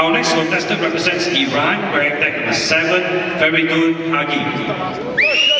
Our next contestant represents Iran, wearing deck number seven. Very good, Haghi.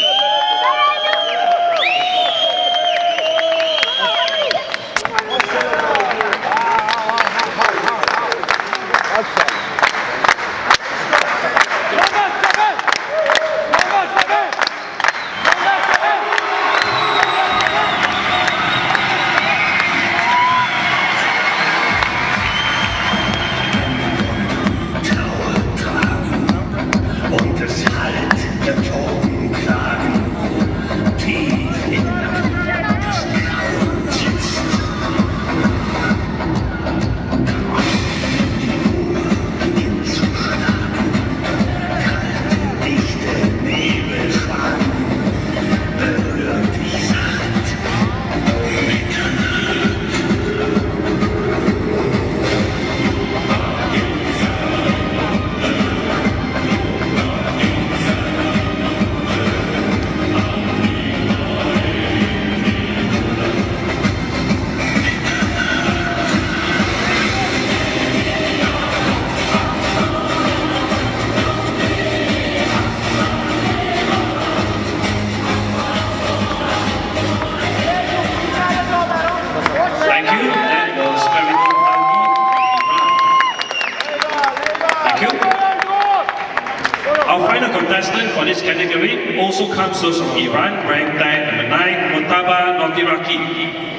Final contestant for this category also comes to from Iran, ranked deck number nine, Mutaba Notiraki.